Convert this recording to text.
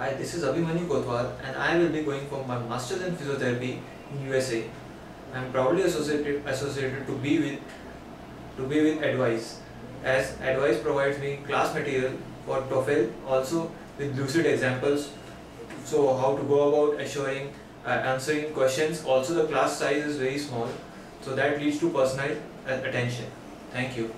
Hi, this is Abhimanyu Kotwal and I will be going for my Masters in Physiotherapy in USA. I am proudly associated associated to be with to be with Edwise as Edwise provides me class material for TOEFL also with lucid examples so how to go about assuring uh, answering questions also the class size is very small so that leads to personal uh, attention. Thank you.